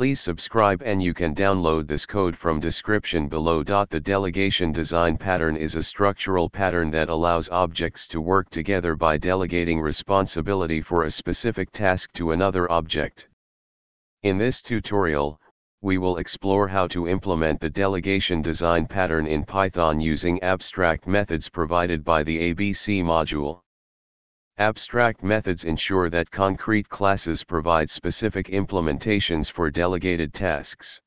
Please subscribe and you can download this code from description below. The delegation design pattern is a structural pattern that allows objects to work together by delegating responsibility for a specific task to another object. In this tutorial, we will explore how to implement the delegation design pattern in Python using abstract methods provided by the ABC module. Abstract methods ensure that concrete classes provide specific implementations for delegated tasks.